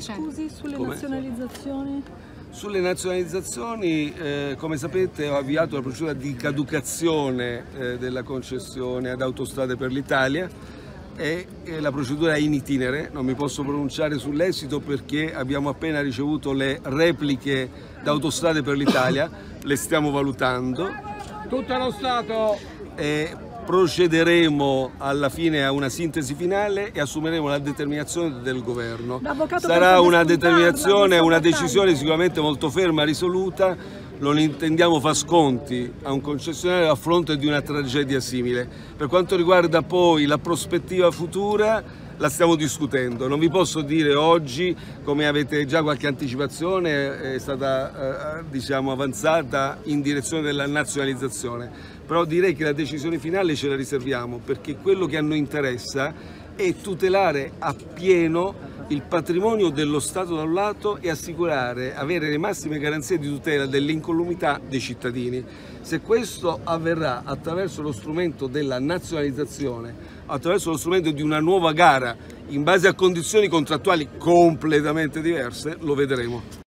Scusi, sulle Come? nazionalizzazioni? Sulle nazionalizzazioni, eh, come sapete, ho avviato la procedura di caducazione eh, della concessione ad Autostrade per l'Italia e, e la procedura è in itinere, non mi posso pronunciare sull'esito perché abbiamo appena ricevuto le repliche da Autostrade per l'Italia, le stiamo valutando Tutto lo Stato! Procederemo alla fine a una sintesi finale e assumeremo la determinazione del governo. Sarà una determinazione, una decisione sicuramente molto ferma, risoluta. Non intendiamo far sconti a un concessionario a fronte di una tragedia simile. Per quanto riguarda poi la prospettiva futura, la stiamo discutendo. Non vi posso dire oggi, come avete già qualche anticipazione, è stata eh, diciamo, avanzata in direzione della nazionalizzazione, però direi che la decisione finale ce la riserviamo perché quello che a noi interessa è tutelare appieno il patrimonio dello Stato da un lato e assicurare, avere le massime garanzie di tutela dell'incolumità dei cittadini. Se questo avverrà attraverso lo strumento della nazionalizzazione, attraverso lo strumento di una nuova gara in base a condizioni contrattuali completamente diverse, lo vedremo.